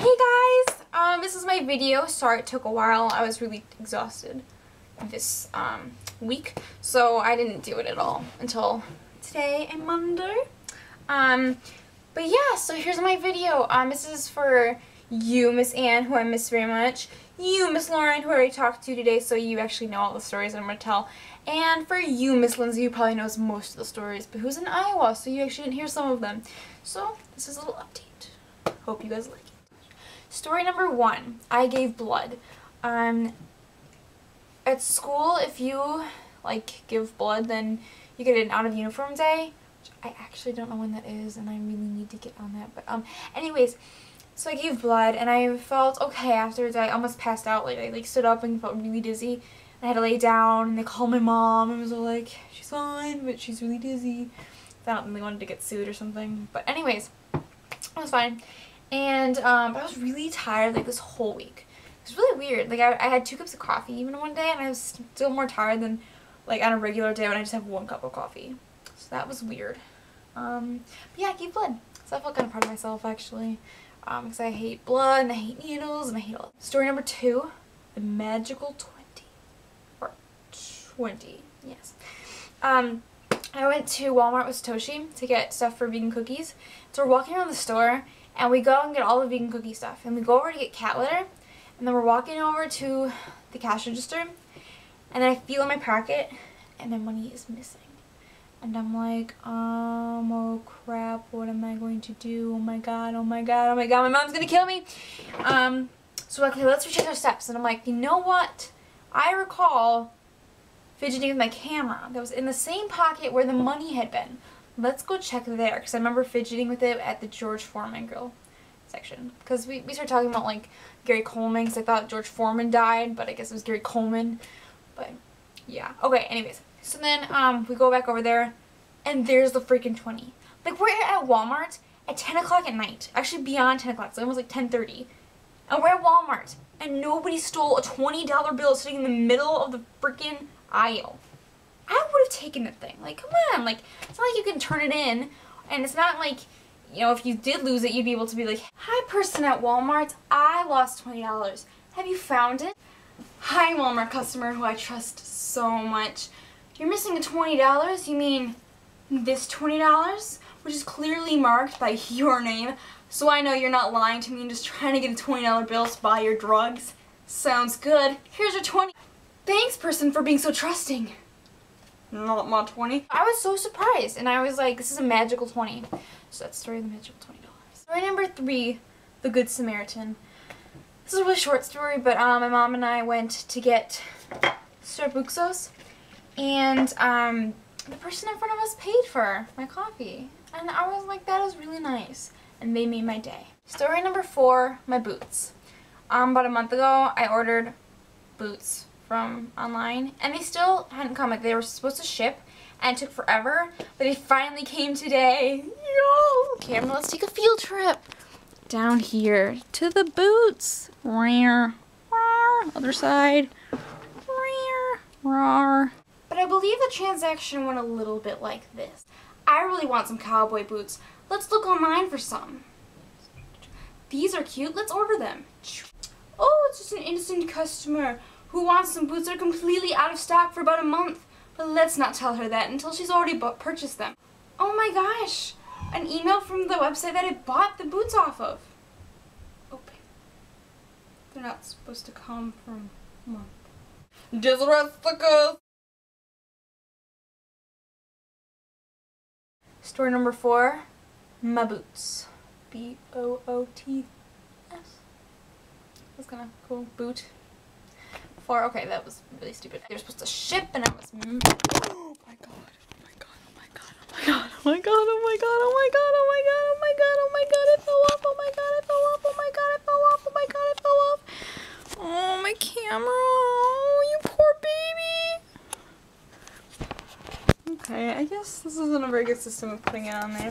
Hey guys! Um, this is my video. Sorry it took a while. I was really exhausted this um, week, so I didn't do it at all until today and Monday. Um, but yeah, so here's my video. Um, this is for you, Miss Anne, who I miss very much. You, Miss Lauren, who I already talked to today, so you actually know all the stories I'm going to tell. And for you, Miss Lindsay, who probably knows most of the stories, but who's in Iowa, so you actually didn't hear some of them. So, this is a little update. Hope you guys like it. Story number one, I gave blood. Um, at school, if you, like, give blood, then you get an out of uniform day, I actually don't know when that is, and I really need to get on that, but, um, anyways, so I gave blood, and I felt okay afterwards. I almost passed out, like, I, like, stood up and felt really dizzy. I had to lay down, and they called my mom, and was all like, she's fine, but she's really dizzy. I don't really wanted to get sued or something, but anyways, it was fine. And um, I was really tired like this whole week. It was really weird. Like I, I had two cups of coffee even one day and I was still more tired than like on a regular day when I just have one cup of coffee. So that was weird. Um, but yeah, I gave blood. So I felt kind of proud of myself actually. Um, because I hate blood and I hate needles and I hate all Story number two, the magical 20. Or 20, yes. Um, I went to Walmart with Toshi to get stuff for vegan cookies. So we're walking around the store and we go and get all the vegan cookie stuff. And we go over to get cat litter. And then we're walking over to the cash register. And then I feel in my pocket. And then money is missing. And I'm like, um, oh crap, what am I going to do? Oh my god, oh my god, oh my god, my mom's gonna kill me. Um, so okay, let's recheck our steps. And I'm like, you know what? I recall fidgeting with my camera that was in the same pocket where the money had been. Let's go check there because I remember fidgeting with it at the George Foreman grill section. Because we, we started talking about like Gary Coleman because I thought George Foreman died, but I guess it was Gary Coleman. But yeah. Okay, anyways. So then um, we go back over there and there's the freaking 20. Like we're at Walmart at 10 o'clock at night. Actually beyond 10 o'clock. So almost like 10.30. And we're at Walmart and nobody stole a $20 bill sitting in the middle of the freaking aisle. Taken the thing. Like, come on. Like, it's not like you can turn it in. And it's not like, you know, if you did lose it, you'd be able to be like, Hi, person at Walmart. I lost $20. Have you found it? Hi, Walmart customer who I trust so much. You're missing a $20? You mean this $20? Which is clearly marked by your name. So I know you're not lying to me and just trying to get a $20 bill to buy your drugs. Sounds good. Here's your 20. Thanks, person, for being so trusting not my 20. I was so surprised and I was like, this is a magical 20. So that's story of the magical $20. Story number three, The Good Samaritan. This is a really short story, but um, my mom and I went to get Starbucks and um, the person in front of us paid for my coffee. And I was like, that is really nice. And they made my day. Story number four, my boots. Um, about a month ago, I ordered boots from online and they still hadn't come. Like they were supposed to ship and it took forever, but they finally came today. Yo! Camera, let's take a field trip down here to the boots. Rare, other side. Rare, rar. But I believe the transaction went a little bit like this. I really want some cowboy boots. Let's look online for some. These are cute. Let's order them. Oh, it's just an innocent customer who wants some boots that are completely out of stock for about a month. But let's not tell her that until she's already purchased them. Oh my gosh! An email from the website that I bought the boots off of. Open. They're not supposed to come from a month. Just Story number four, my boots. B-O-O-T-S. That's kind of cool. Boot for. Okay, that was really stupid. They were supposed to ship and I was... Oh my god. Oh my god. Oh my god. Oh my god. Oh my god. Oh my god. Oh my god. Oh my god. Oh my god. It fell off. Oh my god. It fell off. Oh my god. It fell off. Oh my god. It fell off. Oh, my camera. Oh, you poor baby. Okay, I guess this isn't a very good system of putting it on there.